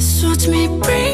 suits me, bring